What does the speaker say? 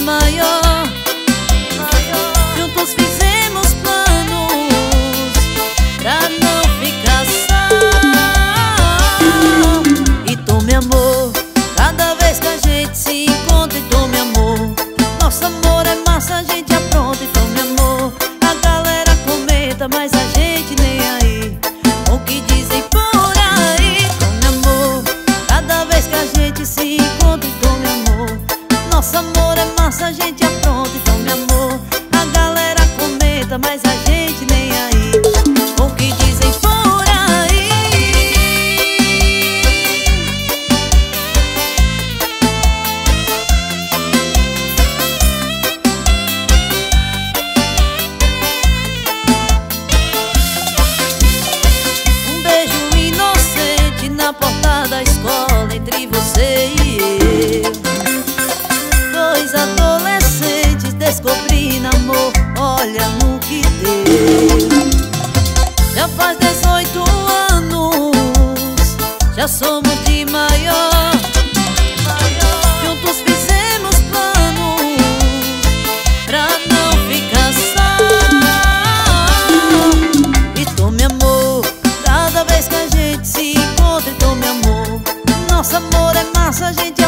maior. Juntos fizemos planos pra não ficar só. E tu, meu amor, cada vez que a gente se encontra, e tu, meu amor, nosso amor é massa, a gente apronta, e tu, meu amor, a galera comenta, mas a gente nem aí. O que dizem por aí, tu, meu amor, cada vez que a gente se encontra, e tu, meu amor, nosso amor é massa, a gente apronta e tome amor A galera comenta, mas a já somos de maior. Juntos fizemos planos pra não ficar só. E tome amor, cada vez que a gente se encontra tome amor. Nosso amor é massa, a gente